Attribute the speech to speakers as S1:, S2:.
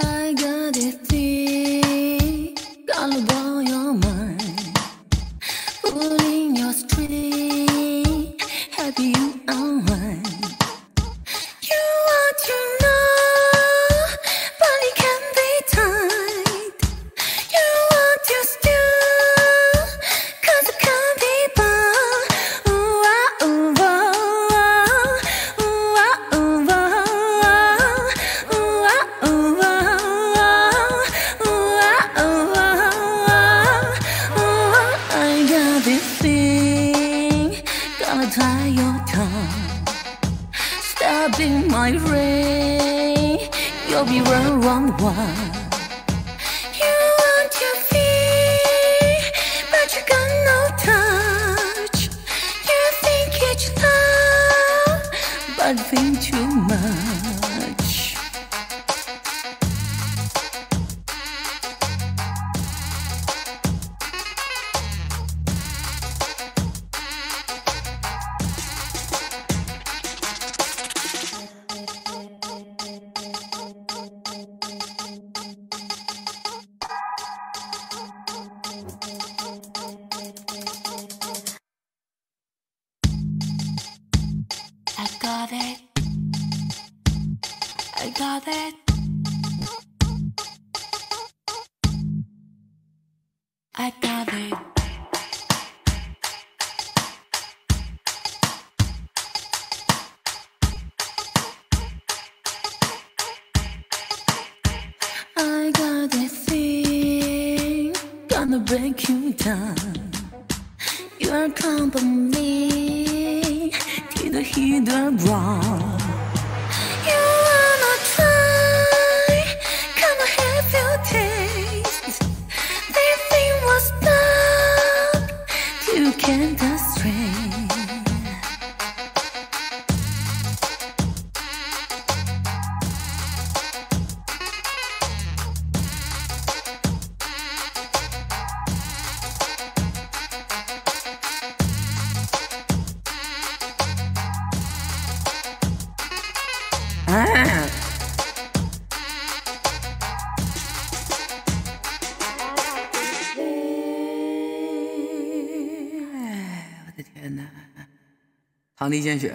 S1: I got this thing, gonna blow your mind. Pulling your have you unwind? This thing, gonna tie your tongue. Stopping my rain, you'll be run wrong one. You want to feel, but you got no touch. You think it's love, but think too much. Got it. I got it. I got it. I got this thing, gonna break you down. Your company the hidden. You to try, gonna have your taste. You can't. 哎我的天哪！堂弟见血。